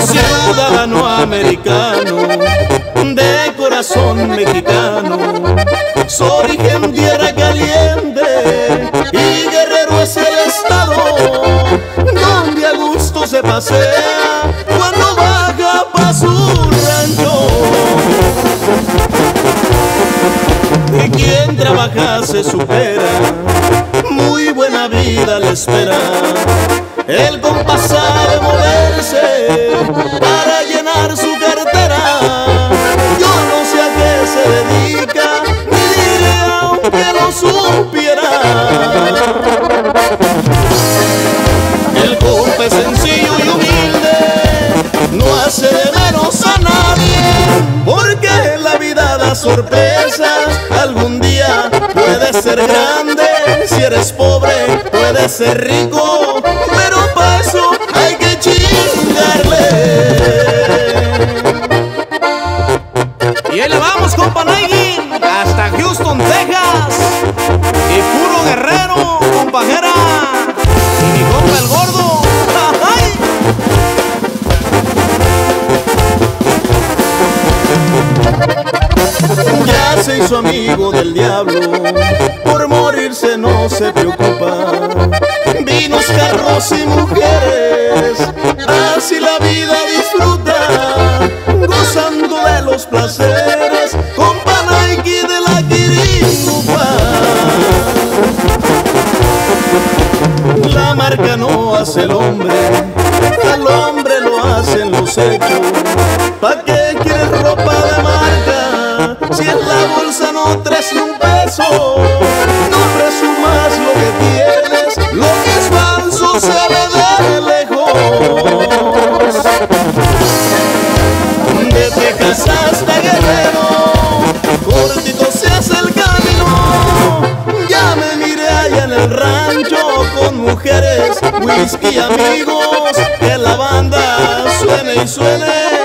ciudadano americano de corazón mexicano, su origen tierra caliente y guerrero es el estado donde a gusto se pasea cuando baja pa' su rancho. Y quien trabaja se supera, muy buena vida le espera. El compa sabe moverse para llenar su cartera. Yo no sé a qué se dedica, ni diré aunque lo supiera. El compa es sencillo y humilde, no hace de menos a nadie, porque la vida da sorpresas. Algún día puedes ser grande, si eres pobre puedes ser rico, eso hay que chingarle. Y ahí le vamos, compa Nagui, hasta Houston, Texas. Y puro guerrero, compajera. Y mi compa el gordo. ¡Ay! Ya se hizo amigo del diablo, por morirse no se preocupa. Carros y mujeres, así la vida disfruta, gozando de los placeres, con Nike de la Quiringupa. La marca no hace el hombre, al hombre lo hacen los hechos. ¿Pa' qué mujeres, whisky, amigos, que la banda suene y suene.